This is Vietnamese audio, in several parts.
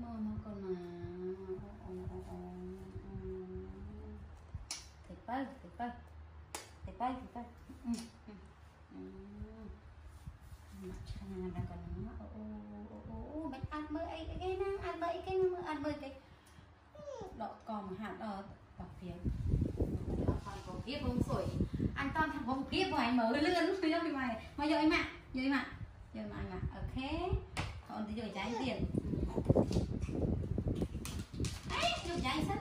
mơ con mà thịt bay thịt bay thịt bay thịt bay macam ada kan oh oh oh mình ăn bơi cái năng ăn bơi cái năng ăn bơi cái đọt còn hạt ở đọc phía còn có kia không sủi ăn con thằng không kia của anh mở lên bây giờ mày bây giờ anh mạng giờ anh mạng mà ok còn thì rồi trái tiền ấy rồi trái sân.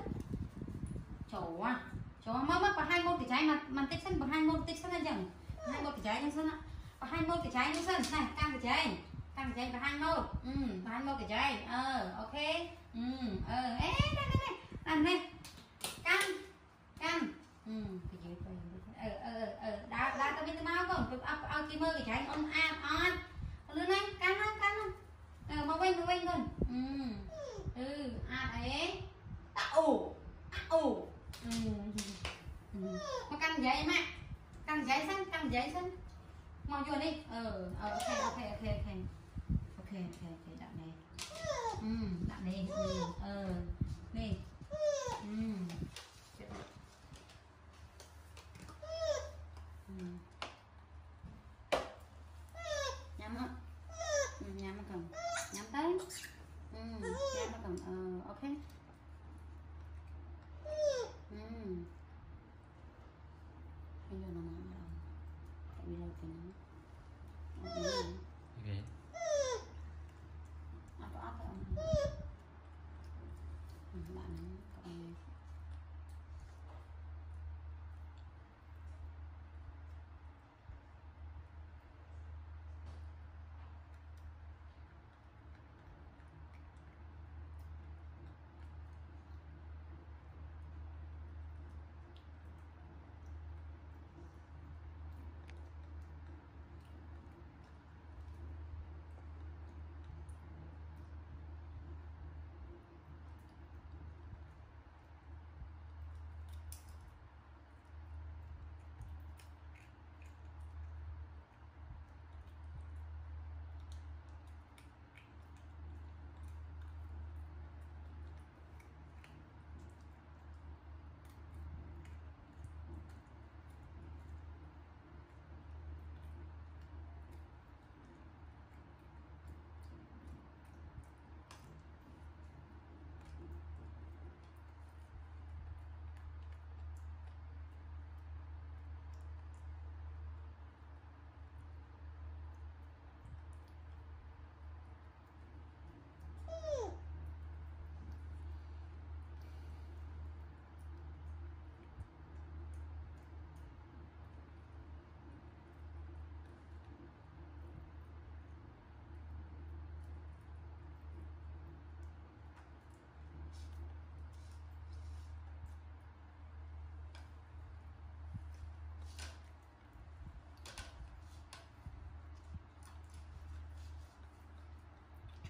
Chỗ à. Chỗ mà mất có hai môn cái trái mà mà tích sân, có hai môn tích sân là chẳng hai môn cái trái trong sân ạ có hai môn cái trái trong sân. Này cam cái trái cam cái trái và hai môn ừ và hai môn cái trái ờ ok. Ừ ờ. Ê, đây đây đây. Làm này cam cam ừ cái gì vậy? Ờ ờ ờ. Đã đã tao biết tao mau không? Tao ao ao kia mơ cái trái ông am on lươn này cam nó cam nó ờ mà quên mà quên con ừ ừ à đấy ủ ủ ừ mà căng giấy mà căng giấy xanh căng giấy xanh mau vô đi ờ ờ ok ok ok ok cái đạo này.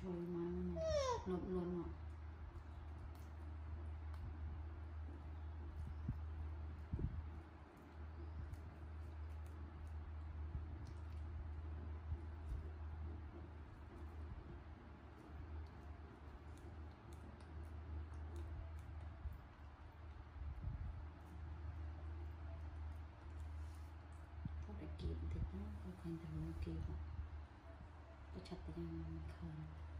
Trời má này Lộn luôn ạ Có để kiện thì nó có cần thằng nó kia Có chặt cái răng mình khơi អ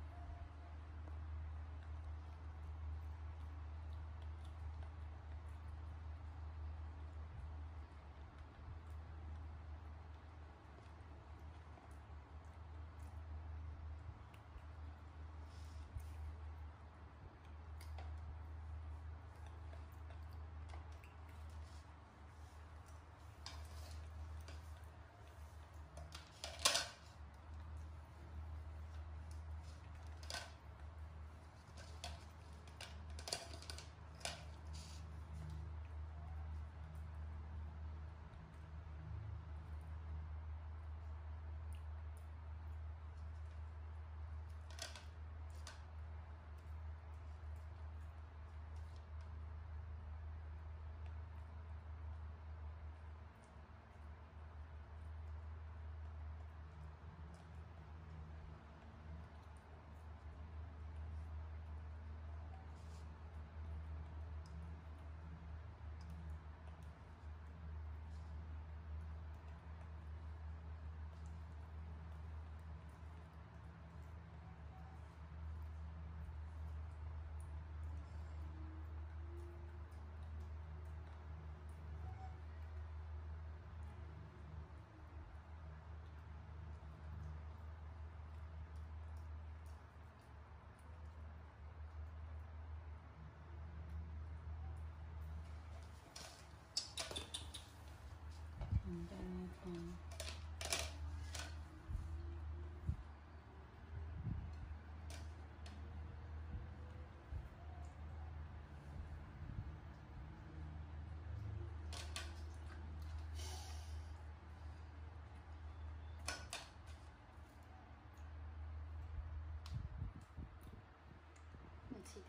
มันชีเ